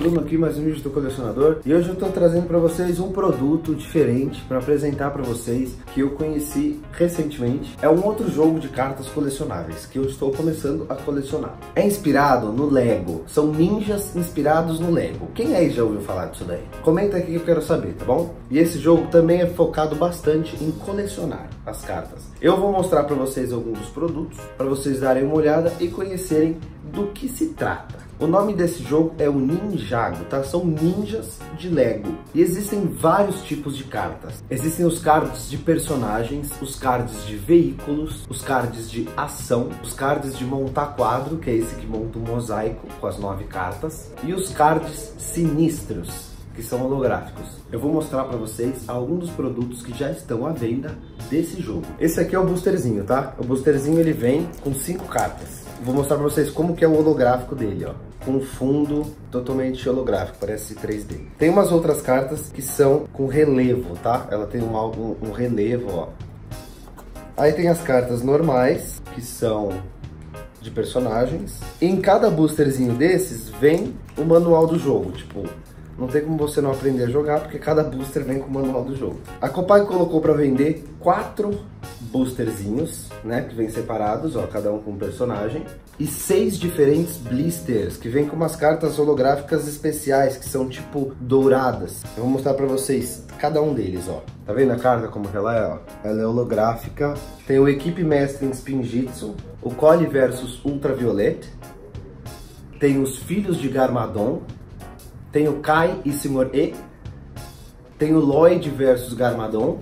Bruno aqui, mais um vídeo do colecionador e hoje eu estou trazendo para vocês um produto diferente para apresentar para vocês que eu conheci recentemente. É um outro jogo de cartas colecionáveis que eu estou começando a colecionar. É inspirado no Lego, são ninjas inspirados no Lego. Quem aí já ouviu falar disso daí? Comenta aqui que eu quero saber, tá bom? E esse jogo também é focado bastante em colecionar as cartas. Eu vou mostrar para vocês alguns dos produtos para vocês darem uma olhada e conhecerem do que se trata. O nome desse jogo é o Ninjago, tá? São ninjas de Lego. E existem vários tipos de cartas. Existem os cards de personagens, os cards de veículos, os cards de ação, os cards de montar quadro, que é esse que monta um mosaico com as nove cartas, e os cards sinistros, que são holográficos. Eu vou mostrar para vocês alguns dos produtos que já estão à venda desse jogo. Esse aqui é o boosterzinho, tá? O boosterzinho ele vem com cinco cartas. Vou mostrar para vocês como que é o holográfico dele, ó com fundo totalmente holográfico, parece 3D. Tem umas outras cartas que são com relevo, tá? Ela tem um, um, um relevo, ó. Aí tem as cartas normais, que são de personagens. E em cada boosterzinho desses vem o manual do jogo, tipo, não tem como você não aprender a jogar, porque cada booster vem com o manual do jogo. A Copag colocou para vender quatro boosterzinhos, né, que vem separados, ó, cada um com um personagem, e seis diferentes blisters, que vem com umas cartas holográficas especiais, que são tipo douradas. Eu vou mostrar para vocês cada um deles, ó. Tá vendo a carta como ela é, ó? Ela é holográfica. Tem o Equipe Mestre em Spinjitzu, o Cole versus Ultraviolet, tem os Filhos de Garmadon, tem o Kai e Sr. E, tem o Lloyd versus Garmadon,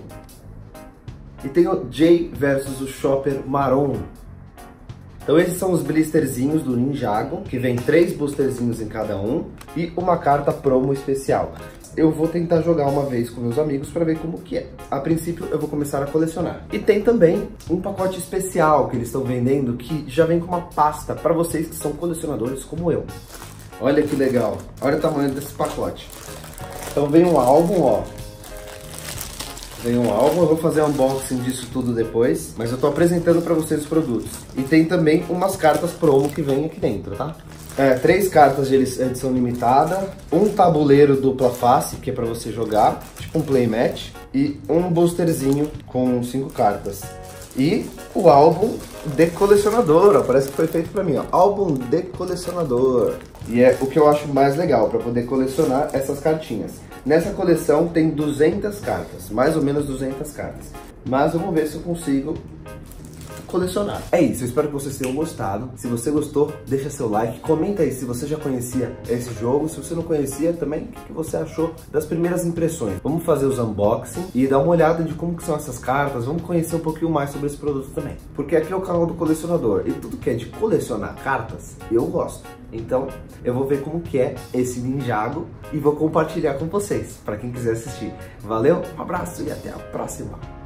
e tem o Jay versus o Chopper Maron. Então esses são os blisterzinhos do Ninjago, que vem três boosterzinhos em cada um e uma carta promo especial. Eu vou tentar jogar uma vez com meus amigos para ver como que é. A princípio eu vou começar a colecionar. E tem também um pacote especial que eles estão vendendo que já vem com uma pasta para vocês que são colecionadores como eu. Olha que legal. Olha o tamanho desse pacote. Então vem um álbum, ó, Vem um álbum, eu vou fazer um unboxing disso tudo depois, mas eu tô apresentando para vocês os produtos. E tem também umas cartas promo que vem aqui dentro, tá? É, três cartas de edição limitada, um tabuleiro dupla face, que é para você jogar, tipo um playmatch, e um boosterzinho com cinco cartas. E o álbum de colecionador, ó, parece que foi feito para mim, ó, álbum de colecionador. E é o que eu acho mais legal, para poder colecionar essas cartinhas. Nessa coleção tem 200 cartas, mais ou menos 200 cartas. Mas vamos ver se eu consigo colecionar. É isso, eu espero que vocês tenham gostado. Se você gostou, deixa seu like, comenta aí se você já conhecia esse jogo, se você não conhecia também, o que você achou das primeiras impressões. Vamos fazer os unboxing e dar uma olhada de como que são essas cartas, vamos conhecer um pouquinho mais sobre esse produto também. Porque aqui é o canal do colecionador e tudo que é de colecionar cartas, eu gosto. Então, eu vou ver como que é esse Ninjago e vou compartilhar com vocês, para quem quiser assistir. Valeu, um abraço e até a próxima!